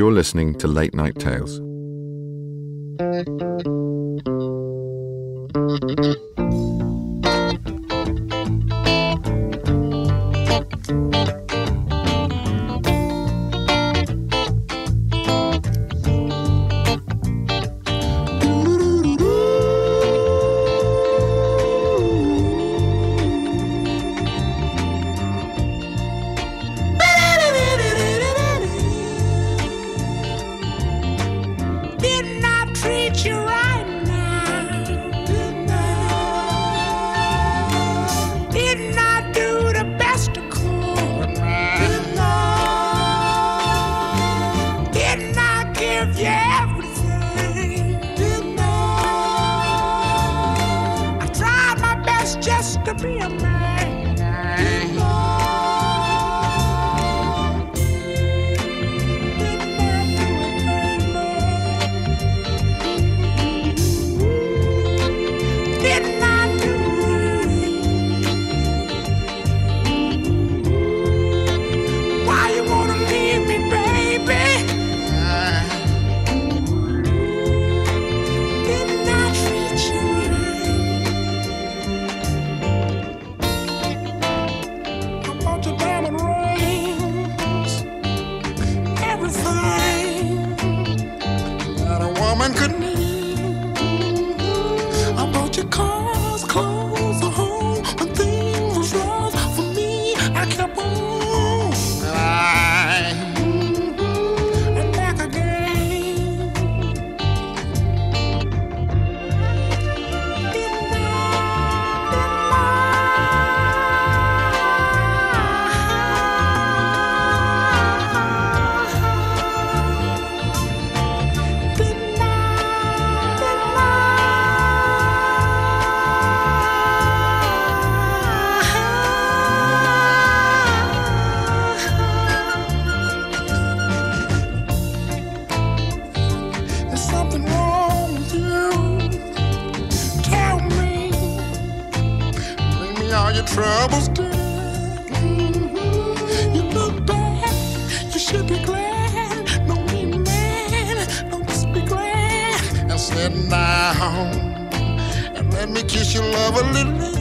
You're listening to Late Night Tales. Just to be a all your troubles, girl. Mm-hmm. You look back, you should be glad. Don't be mad, don't just be glad. And sit down and let me kiss your love a little.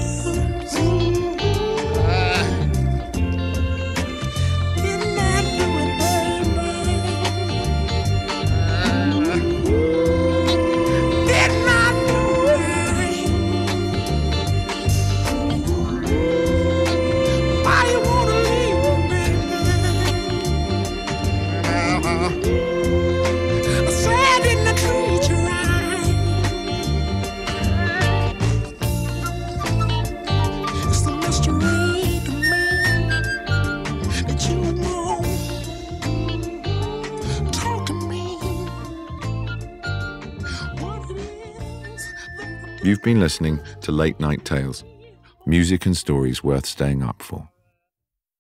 You've been listening to Late Night Tales, music and stories worth staying up for.